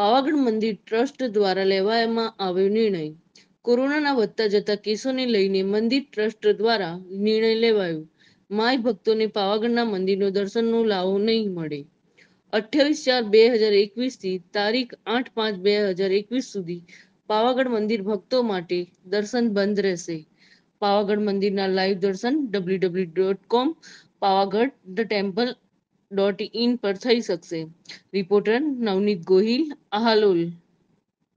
પાવાગઢ મંદિર ટ્રસ્ટ દ્વારા લેવામાં આવ્યો નિર્ણય. કોરોનાના વધતા જતા કેસોને લઈને મંદિર ટ્રસ્ટ દ્વારા નિર્ણય લેવાયો. માય ભક્તોને પાવાગઢના મંદિરનો દર્શનનો લાવો નહીં મળે. અઠ્યાવીસ ચાર બે હજાર એકવીસથી તારીખ આઠ પાંચ બે હજાર એકવીસ સુધી પાવાગઢ મંદિર ભક્તો માટે દર્શન બંધ રહેશે. પાવાગઢ મંદિરના લાઈવ દર્શન W W dot com Pavagadh the temple dot in પર થઈ શકશે રિપોર્ટર નવનીત ગોહિલ આહાલોલ